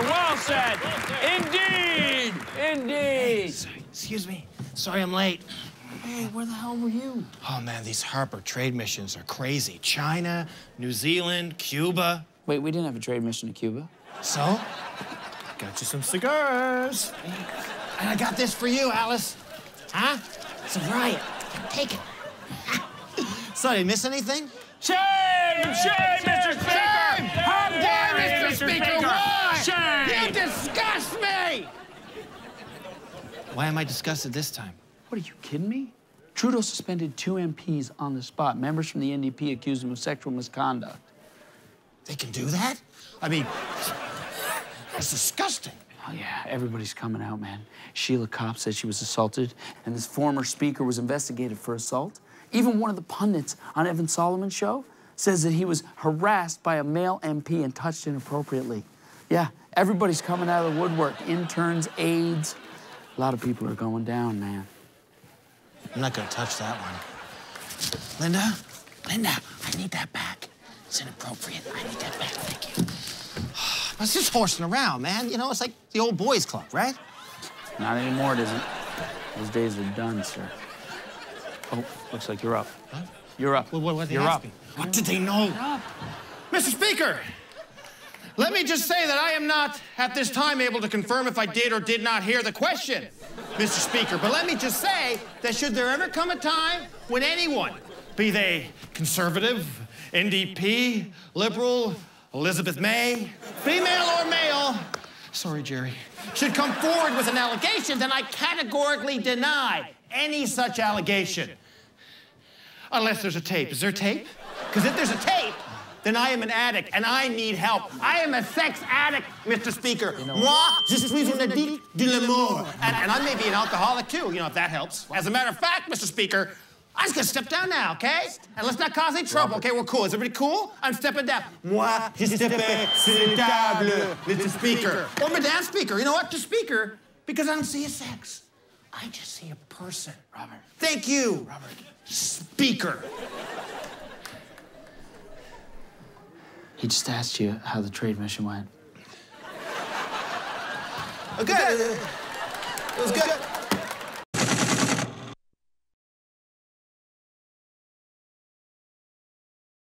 Well said. Indeed. Indeed. Excuse me. Sorry I'm late. Hey, where the hell were you? Oh, man, these Harper trade missions are crazy. China, New Zealand, Cuba. Wait, we didn't have a trade mission to Cuba. So? Got you some cigars. And I got this for you, Alice. Huh? It's a riot. Take it. Sorry, did I miss anything? Shame! Shame, Mr. Speaker! How dare Mr. Speaker? Why? Shame! You disgust me! Why am I disgusted this time? What are you kidding me? Trudeau suspended two MPs on the spot. Members from the NDP accused him of sexual misconduct. They can do that? I mean, that's disgusting. Oh, yeah, everybody's coming out, man. Sheila Copps said she was assaulted, and this former speaker was investigated for assault. Even one of the pundits on Evan Solomon's show says that he was harassed by a male MP and touched inappropriately. Yeah, everybody's coming out of the woodwork. Interns, aides. A lot of people are going down, man. I'm not gonna touch that one. Linda? Linda, I need that back. It's inappropriate. I need that back. Thank you. It's just horsing around, man. You know, it's like the old boys club, right? Not anymore, it isn't. Those days are done, sir. Oh, looks like you're up. You're up. What, what, You're up. me? What did they know? Mr. Speaker, let me just say that I am not at this time able to confirm if I did or did not hear the question, Mr. Speaker. But let me just say that should there ever come a time when anyone, be they conservative, NDP, liberal, Elizabeth May, female or male, sorry, Jerry, should come forward with an allegation, then I categorically deny any such allegation. Unless there's a tape. Is there tape? Because if there's a tape, then I am an addict and I need help. I am a sex addict, Mr. Speaker. Moi, je suis un addict de l'amour. And, and I may be an alcoholic too, you know, if that helps. As a matter of fact, Mr. Speaker, I'm just gonna step down now, okay? And let's not cause any trouble, okay? We're cool. Is everybody cool? I'm stepping down. Moi, je steppe sur la table, Mr. Speaker. Or Madame Speaker. You know what? The Speaker, because I don't see a sex. I just see a person. Robert. Thank you, Robert. Speaker. He just asked you how the trade mission went. Okay. It was good.